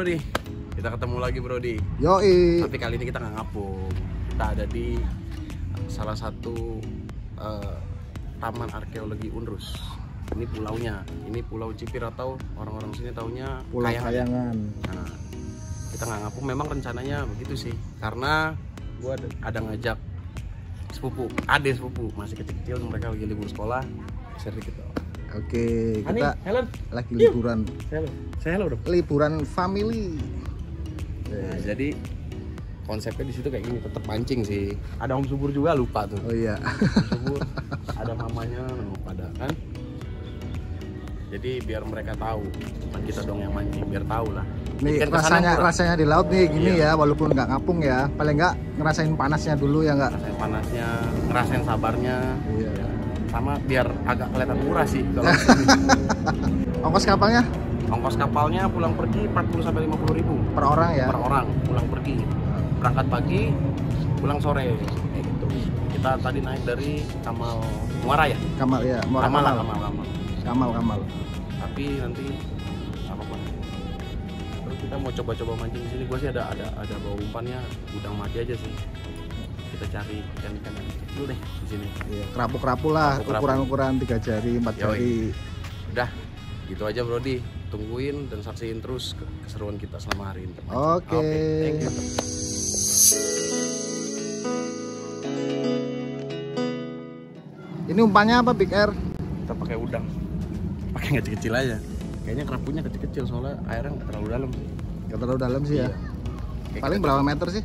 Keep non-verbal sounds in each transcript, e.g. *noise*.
Brody, kita ketemu lagi Brody. Yoi. Tapi kali ini kita nggak ngapung. Kita ada di salah satu eh, taman arkeologi Unrus. Ini pulaunya. Ini Pulau Cipir atau orang-orang sini taunya Pulau Kayangan. Kayangan. Nah, kita nggak ngapung. Memang rencananya begitu sih. Karena gua ada, ada ngajak sepupu, adik sepupu masih kecil-kecil mereka lagi libur sekolah. Share dikit dong. Oke, kita Helen, lagi liburan. saya halo, saya halo dong. Liburan family. Nah, jadi konsepnya di situ kayak gini, tetap mancing sih. Ada Om Subur juga lupa tuh. Oh iya. Om Subur, *laughs* ada mamanya oh, pada kan. Jadi biar mereka tahu, bukan kita dong yang mancing, biar tahu lah. Nih Ikan rasanya rasanya di laut nih gini Iya. ya, walaupun nggak ngapung ya. Paling nggak ngerasain panasnya dulu ya nggak. Ngerasain panasnya, ngerasain sabarnya. Iya. Sama biar agak kelihatan murah sih kalau. *laughs* Ongkos kapalnya Ongkos kapalnya pulang pergi 40 sampai 50 ribu per orang ya. per orang pulang pergi. Berangkat pagi, pulang sore. Gitu. Kita tadi naik dari Kamal Muara ya? Kamal ya, Muara Kamal Kamal. Kamal, Kamal. Kamal Kamal. Tapi nanti apa? Terus kita mau coba-coba mancing di sini. Gua sih ada ada ada bawa umpannya udang mati aja sih. Kita cari ikan-ikan yang kecil deh di sini. Iya, kerapu-kerapu lah, ukuran-ukuran tiga jari, empat jari. Udah, gitu aja Brody. Tungguin dan saksiin terus ke- keseruan kita selama hari ini. Oke. thank you. Ini umpannya apa Big Air? Kita pakai udang. Pakai yang kecil-kecil aja. Kayaknya kerapunya kecil-kecil soalnya airnya nggak terlalu dalam sih. Gak terlalu dalam sih ya. Iya. Kayak Paling berapa meter sih?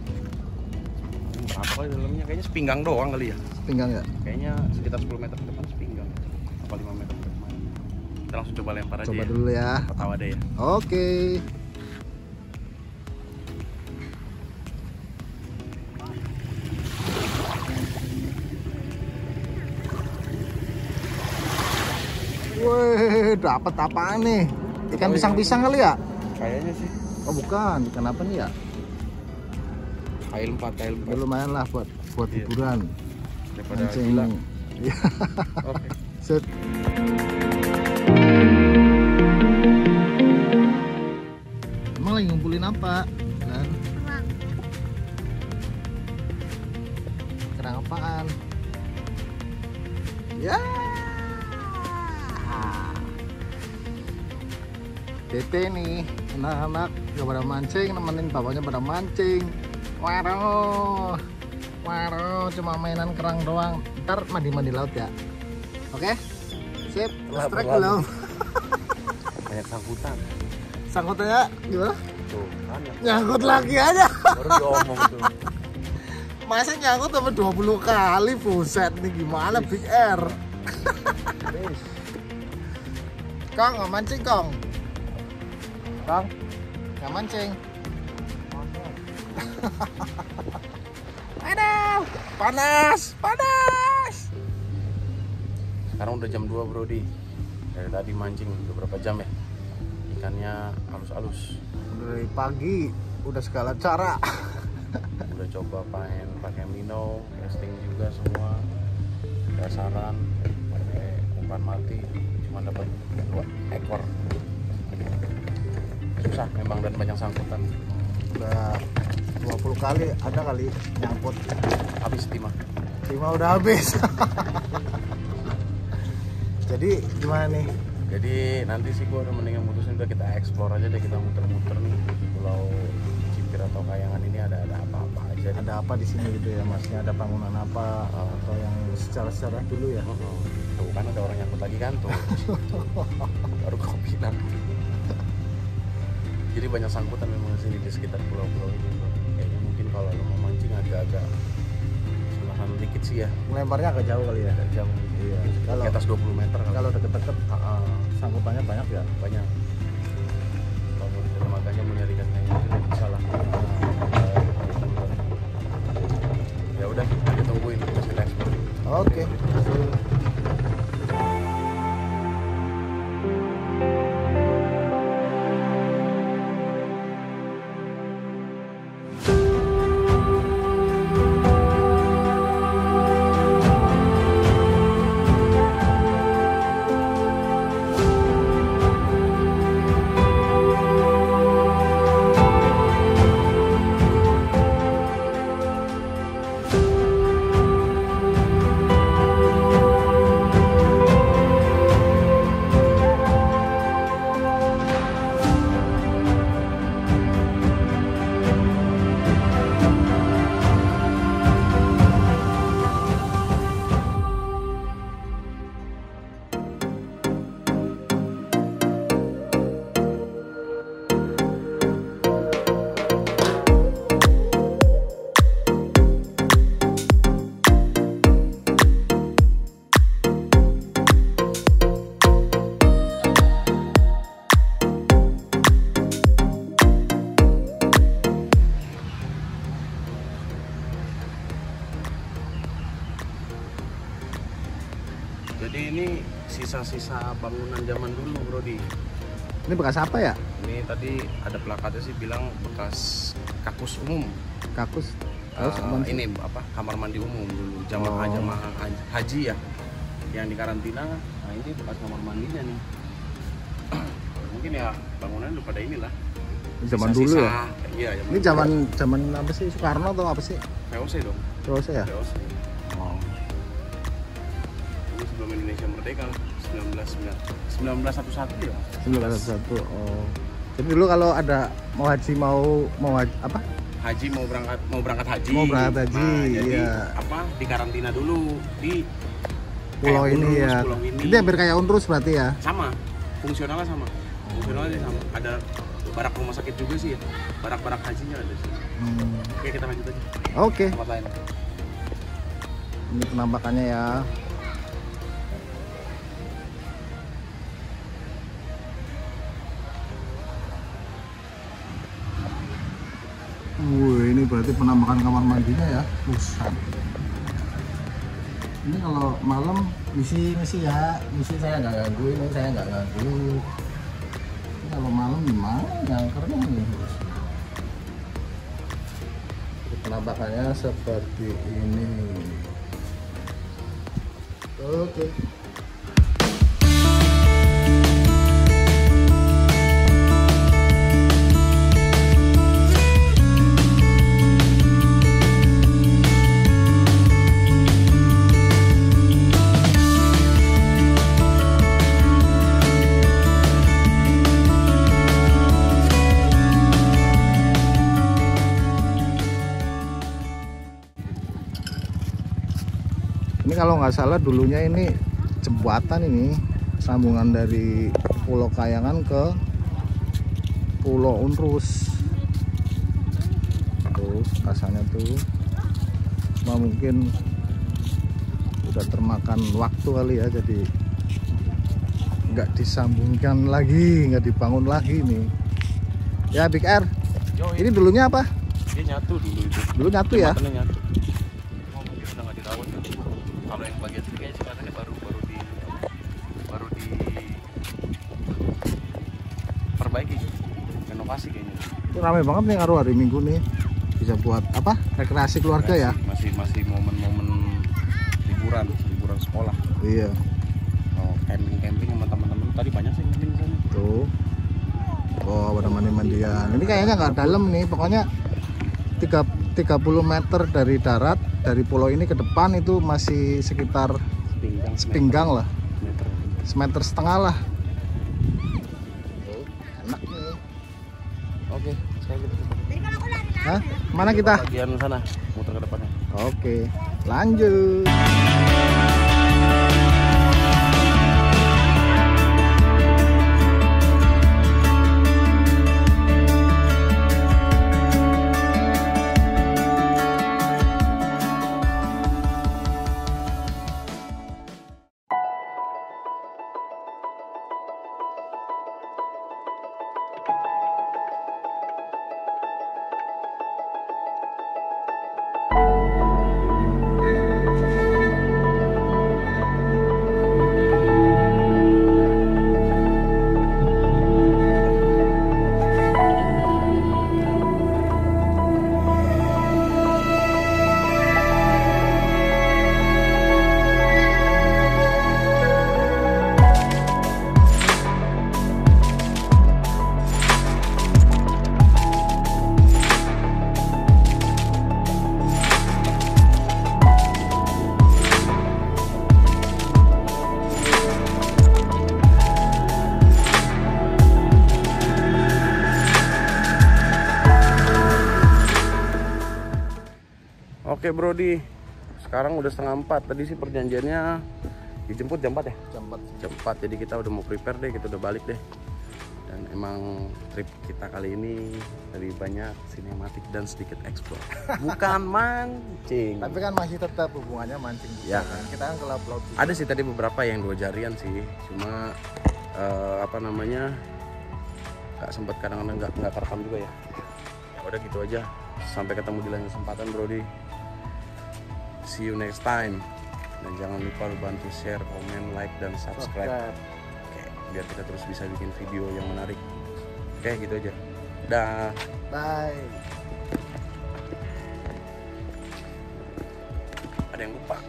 Apa kali dalamnya? Kayaknya sepinggang doang kali ya. Pinggang ya? Kayaknya sekitar 10 meter ke depan sepinggang. Apa 5 meter ke depan. Kita langsung coba lempar aja Coba ya. dulu ya. Apa tahu ada ya. Oke. Wih, dapat apaan nih? Ikan pisang-pisang kali ya? Kayaknya sih. Oh bukan, ikan apa nih ya? Kail 4, kail 4. Ya lumayan lah buat buat Iya. hiburan. Daripada Mancing. gila. Iya, Oke. *laughs* set. Emang lagi ngumpulin apa? Dan kerang apaan? Ya. Tete nih, anak-anak gak pada mancing, nemenin bapaknya pada mancing. Waro, waro, cuma mainan kerang doang. Ntar mandi-mandi laut ya. Oke? Sip, Lah, strike belum? *laughs* Banyak sangkutan. Sangkutannya gimana? Tuh, kan yang Nyangkut lagi aja. baru diomong tuh. *laughs* Masa nyangkut sampai 20 kali, buset nih gimana Big Air? Kong, mancing Kong? Kong, nggak mancing. Aduh, panas, panas. Sekarang udah jam 2 Brody. Dari tadi mancing udah berapa jam ya? Ikannya halus-halus. Udah dari pagi, udah segala cara. Udah coba main pakai minnow, casting juga semua. Dasaran pakai umpan mati cuma dapat dua ekor. Susah memang dan banyak sangkutan. Udah 20 kali ada kali nyangkut. Habis timah. Lima udah habis. *laughs* Jadi gimana nih? Jadi nanti sih gua udah mendingan mutusin udah kita explore aja deh kita muter-muter nih di Pulau Cipir atau Kayangan ini ada ada apa-apa aja. nih. Ada apa di sini gitu ya? Maksudnya ada bangunan apa atau yang secara-secara dulu ya? Heeh. Tuh kan ada orang nyangkut lagi kan tuh. *laughs* Baru kau bilang. Jadi banyak sangkutan memang di sini di sekitar pulau-pulau ini. bro. Kalau mau mancing agak-agak selahan dikit sih ya. Melemparnya agak jauh kali ya. Agak jauh. Iya. Di Kalau atas 20 meter kali. kalau deket-deket Ah, ah, sangkutannya banyak ya. banyak. Kalau mau di dermaganya mau nyari ikan kayaknya itu bisa lah. Ya udah, kita tungguin hasil ekspor. Oke. Sisa-sisa bangunan zaman dulu Brody Ini bekas apa ya? ini tadi ada plakatnya sih bilang bekas kakus umum Kakus. Terus Eh, apaan sih? ini apa kamar mandi umum dulu jamaah Oh. jamaah haji, ya yang di karantina nah ini bekas kamar mandinya nih *clears throat* mungkin ya bangunan udah pada inilah zaman Sisa-sisa. dulu ya. iya Ini zaman zaman apa sih? Soekarno atau apa sih? VOC dong Terus ya? VOC ini sebelum Indonesia merdeka lah 19 1911 ya 1901. Oh. Jadi dulu kalau ada mau haji mau mau haji, apa? haji mau berangkat mau berangkat haji Mau berangkat haji, Nah, jadi iya. apa di karantina dulu di Pulau ini Unrus, ya. pulau ini. Ini hampir kayak Unrus berarti ya. sama fungsionalnya sama fungsionalnya sama ada barak rumah sakit juga sih ya barak-barak hajinya ada sih Hmm. oke kita lanjut aja Oke, tempat lain ini penampakannya ya. Wuh, ini berarti penampakan kamar mandinya ya, pusat. Ini kalau malam misi misi ya, misi saya nggak ganggu ini saya nggak ganggu. Ini kalau malam gimana? Nyangkernya nih. Jadi Penampakannya seperti ini. Oke. Ini kalau nggak salah dulunya ini jembatan ini sambungan dari Pulau Kayangan ke Pulau Unrus. Tuh kasarnya tuh. Cuma mungkin udah termakan waktu kali ya jadi nggak disambungkan lagi, nggak dibangun lagi nih. Ya Big R, Yo, ini dulunya apa? dia nyatu dulu itu Dulu nyatu ya? Nyatu kalau yang bagian sini kayaknya jembatannya baru baru di baru di perbaiki renovasi kayaknya Itu ramai banget nih ngaruh hari Minggu nih. Bisa buat apa? Rekreasi keluarga ya? masih masih momen-momen liburan liburan sekolah Iya. oh camping camping sama teman-teman tadi banyak sih camping di sana Tuh. Oh, ada mandi-mandian. Ini kayaknya nggak dalam nih. Pokoknya 3, 30 meter dari darat, dari pulau ini ke depan itu masih sekitar sepinggang sepinggang lah. meter Semeter setengah lah. Enak nih. oke saya gitu Hah? Mana kita? bagian sana muter ke depannya Oke, lanjut. Oke Brody, sekarang udah setengah empat. Tadi sih perjanjiannya dijemput jam 4 ya? Jam 4. Jam 4, jadi kita udah mau prepare deh, kita udah balik deh. Dan emang trip kita kali ini lebih banyak sinematik dan sedikit explore. *laughs* Bukan mancing. Tapi kan masih tetap hubungannya mancing juga Ya. kan. Kita kan ke laut-laut juga. Ada sih tadi beberapa yang dua jarian sih, cuma eh, apa namanya nggak sempat kadang-kadang nggak nggak terekam juga ya. Ya udah gitu aja. Sampai ketemu di lain kesempatan Brody. See you next time. dan jangan lupa lu bantu share komen like dan subscribe. Oke, biar kita terus bisa bikin video yang menarik. Oke gitu aja. Dah. Bye. Ada yang lupa?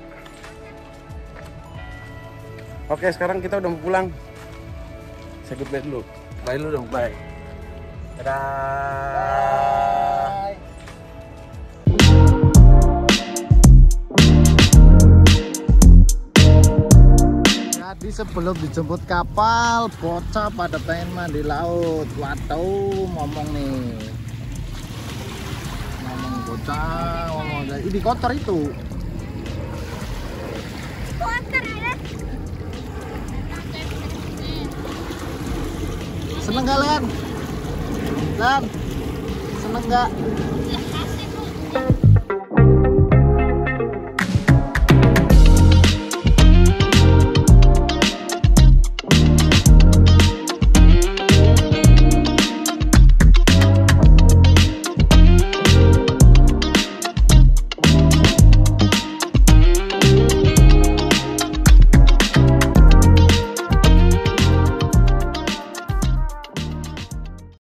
Oke sekarang kita udah mau pulang. Saya goodbye dulu. Bye dulu dong bye. Dadah. Bye Jadi sebelum dijemput kapal, bocah pada pengen mandi laut. Waduh, ngomong nih. Ngomong bocah, ngomong ini kotor itu. Seneng gak Len? Len? Seneng gak?